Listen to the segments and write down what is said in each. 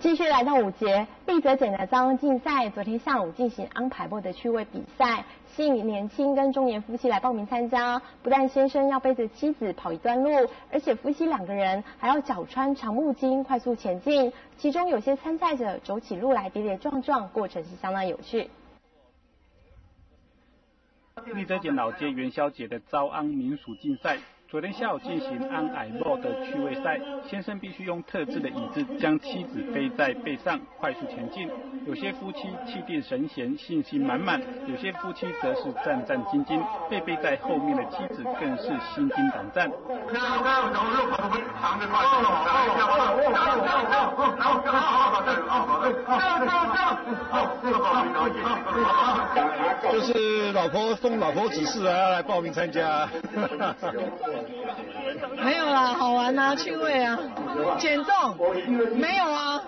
继续来到五节，丽泽简的造恩竞赛，昨天下午进行安排过的趣味比赛，吸引年轻跟中年夫妻来报名参加。不但先生要背着妻子跑一段路，而且夫妻两个人还要脚穿长木筋快速前进。其中有些参赛者走起路来跌跌撞撞，过程是相当有趣。丽泽简老街元宵节的招安民俗竞赛。昨天下午进行安矮落的趣味赛，先生必须用特制的椅子将妻子背在背上，快速前进。有些夫妻气定神闲，信心满满；有些夫妻则是战战兢兢，被背在后面的妻子更是心惊胆战。就是老婆奉老婆指示啊，要来报名参加。没有啦，好玩啊，趣味啊，减重没有啊，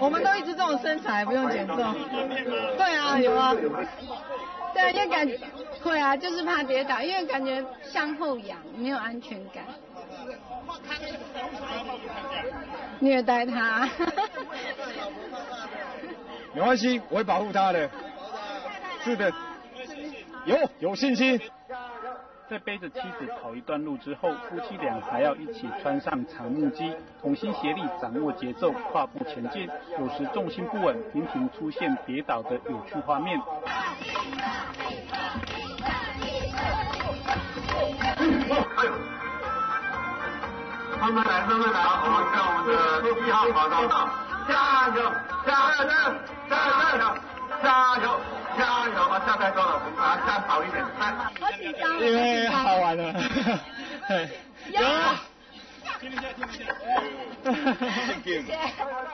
我们都一直这种身材，不用减重。对啊，有啊。对，因为感觉会啊，就是怕跌倒，因为感觉向后仰，没有安全感。虐待他。没关系，我会保护他的。是的，有有信心。在背着妻子跑一段路之后，夫妻俩还要一起穿上长木屐，同心协力掌握节奏，跨步前进。有时重心不稳，频频出现跌倒的有趣画面。慢慢来，慢慢来，我们看我们的一号跑道，加油，加油，加油，加油！加油！啊，下太多了，我们把它加少一点。来，好紧张，因为好玩了。有。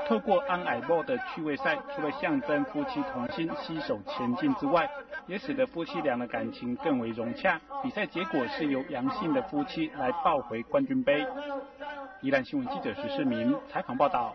透过安矮莫的趣味赛，除了象征夫妻同心携手前进之外，也使得夫妻俩的感情更为融洽。比赛结果是由阳性的夫妻来抱回冠军杯。宜兰新闻记者徐世明采访报道。